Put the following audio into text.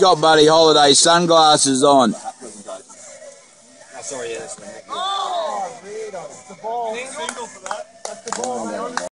Got Buddy Holiday sunglasses on. Oh, sorry, yeah, that's the ball. Single for that. That's the ball, man.